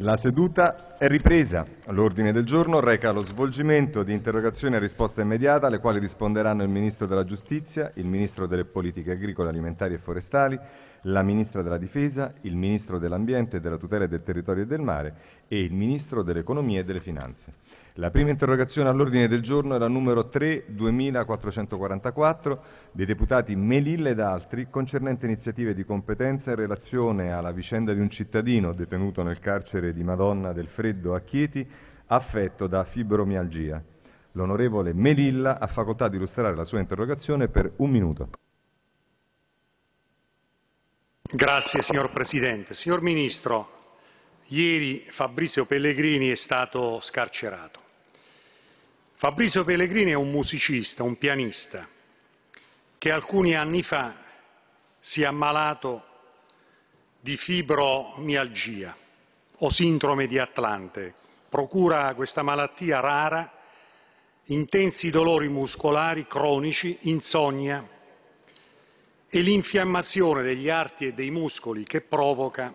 La seduta è ripresa. L'ordine del giorno reca lo svolgimento di interrogazioni a risposta immediata alle quali risponderanno il Ministro della Giustizia, il Ministro delle Politiche Agricole, Alimentari e Forestali, la Ministra della Difesa, il Ministro dell'Ambiente e della Tutela del Territorio e del Mare e il Ministro dell'Economia e delle Finanze. La prima interrogazione all'ordine del giorno la numero 3 2444 dei deputati Melilla ed altri concernente iniziative di competenza in relazione alla vicenda di un cittadino detenuto nel carcere di Madonna del Freddo a Chieti affetto da fibromialgia. L'onorevole Melilla ha facoltà di illustrare la sua interrogazione per un minuto. Grazie signor Presidente. Signor Ministro, ieri Fabrizio Pellegrini è stato scarcerato. Fabrizio Pellegrini è un musicista, un pianista, che alcuni anni fa si è ammalato di fibromialgia o sindrome di Atlante. Procura questa malattia rara intensi dolori muscolari cronici, insonnia e l'infiammazione degli arti e dei muscoli che provoca,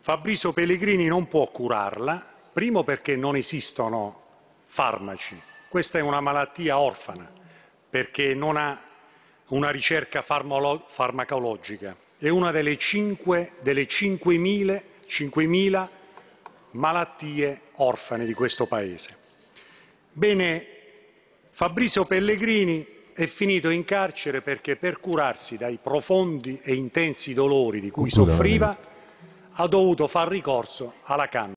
Fabrizio Pellegrini non può curarla, primo perché non esistono farmaci. Questa è una malattia orfana perché non ha una ricerca farmacologica, è una delle 5.000 malattie orfane di questo Paese. Bene, Fabrizio Pellegrini è finito in carcere perché per curarsi dai profondi e intensi dolori di cui soffriva ha dovuto far ricorso alla canna.